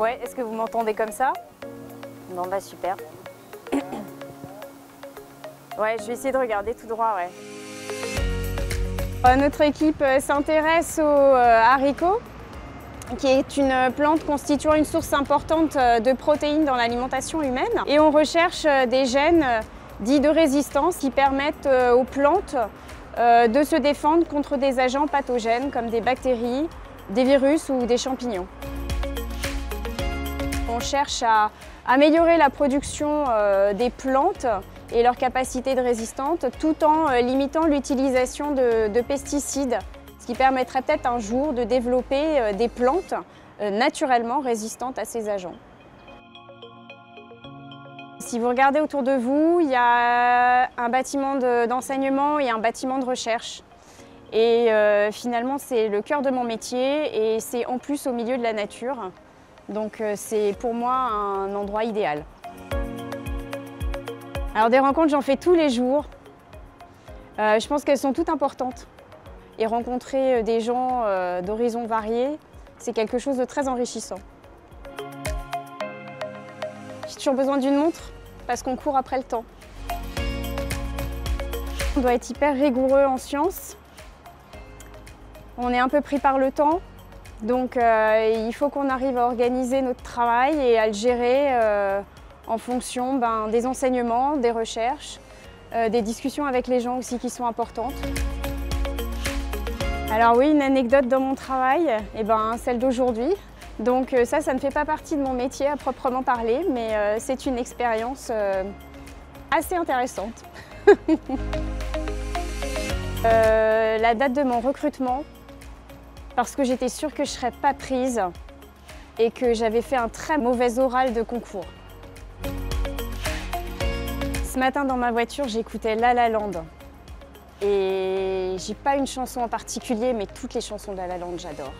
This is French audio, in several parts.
Ouais, est-ce que vous m'entendez comme ça? Bon bah super. Ouais, je vais essayer de regarder tout droit, ouais. Euh, notre équipe euh, s'intéresse aux euh, haricots, qui est une plante constituant une source importante de protéines dans l'alimentation humaine. Et on recherche des gènes dits de résistance qui permettent aux plantes de se défendre contre des agents pathogènes comme des bactéries, des virus ou des champignons. On cherche à améliorer la production des plantes et leur capacité de résistante tout en euh, limitant l'utilisation de, pesticides, ce qui permettrait peut-être un jour de développer euh, des plantes euh, naturellement résistantes à ces agents. Si vous regardez autour de vous, il y a un bâtiment d'enseignement et un bâtiment de recherche. Et finalement, c'est le cœur de mon métier et c'est en plus au milieu de la nature. Donc c'est pour moi un endroit idéal. Alors des rencontres, j'en fais tous les jours. Euh, je pense qu'elles sont toutes importantes. Et rencontrer euh, des gens euh, d'horizons variés, c'est quelque chose de très enrichissant. J'ai toujours besoin d'une montre parce qu'on court après le temps. On doit être hyper rigoureux en sciences. On est un peu pris par le temps, donc il faut qu'on arrive à organiser notre travail et à le gérer en fonction ben, des enseignements, des recherches, euh, des discussions avec les gens aussi qui sont importantes. Alors oui, une anecdote dans mon travail, eh ben, celle d'aujourd'hui. Donc euh, ça, ça ne fait pas partie de mon métier à proprement parler, mais euh, c'est une expérience assez intéressante. la date de mon recrutement, parce que j'étais sûre que je ne serais pas prise et que j'avais fait un très mauvais oral de concours. Ce matin dans ma voiture, j'écoutais La La Land. Et j'ai pas une chanson en particulier, mais toutes les chansons de La La j'adore.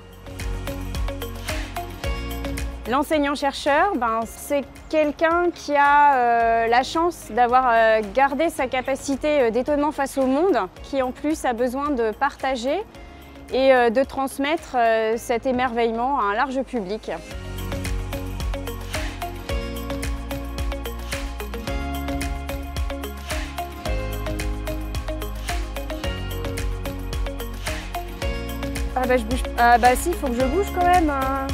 L'enseignant-chercheur, ben, c'est quelqu'un qui a euh, la chance d'avoir euh, gardé sa capacité euh, d'étonnement face au monde, qui en plus a besoin de partager et de transmettre cet émerveillement à un large public. Ah bah je bouge. Ah bah si, il faut que je bouge quand même. Hein.